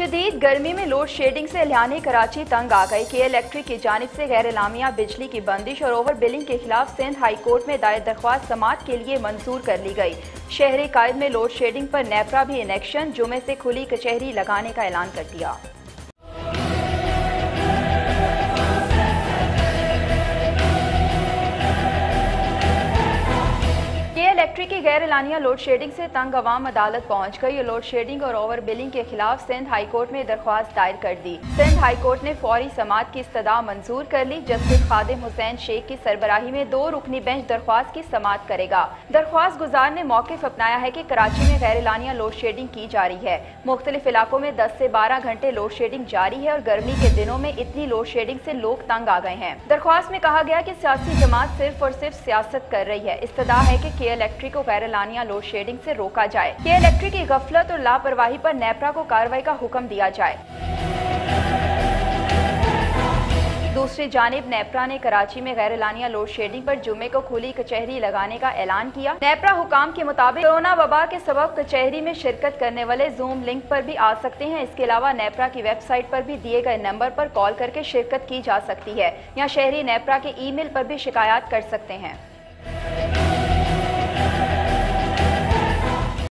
शदीद गर्मी में लोड शेडिंग से एलियानी कराची तंग आ गई। के इलेक्ट्रिक की जानब से गैर इलामिया बिजली की बंदिश और ओवर बिलिंग के खिलाफ सिंध हाई कोर्ट में दायर दरख्वास्त समात के लिए मंजूर कर ली गई। शहरी कायद में लोड शेडिंग पर नेपरा भी इनेक्शन जुमे से खुली कचहरी लगाने का ऐलान कर दिया। इलेक्ट्रिक की गैर एलानिया लोड शेडिंग से तंग अवाम अदालत पहुँच गई। लोड शेडिंग और ओवर बिलिंग के खिलाफ सिंध हाई कोर्ट में दरख्वास्त दायर कर दी। सिंध हाई कोर्ट ने फौरी समात की इस्तः मंजूर कर ली। जस्टिस खादिम हुसैन शेख की सरबराही में दो रुकनी बेंच दरख्वास्त की समात करेगा। दरख्वास्त गुजार ने मौकफ अपनाया है की कराची में गैर एलानिया लोड शेडिंग की जा रही है। मुख्तलिफ़ इलाकों में दस ऐसी बारह घंटे लोड शेडिंग जारी है और गर्मी के दिनों में इतनी लोड शेडिंग ऐसी लोग तंग आ गए हैं। दरख्वास्त में कहा गया की सियासी जमात सिर्फ़ और सिर्फ़ सियासत कर रही है। इस्तः है की के इलेक्ट्रिक को गैर लानिया लोड शेडिंग से रोका जाए। के इलेक्ट्रिक की गफलत और लापरवाही पर नेपरा को कार्रवाई का हुक्म दिया जाए। दूसरी जानब नेपरा ने कराची में गैर लानिया लोड शेडिंग पर जुमे को खुली कचहरी लगाने का ऐलान किया। नेपरा हुकाम के मुताबिक कोरोना वबा के सबब कचहरी में शिरकत करने वाले जूम लिंक पर भी आ सकते हैं। इसके अलावा नेपरा की वेबसाइट पर भी दिए गए नंबर पर कॉल करके शिरकत की जा सकती है। या शहरी नेपरा के ईमेल पर भी शिकायत कर सकते हैं।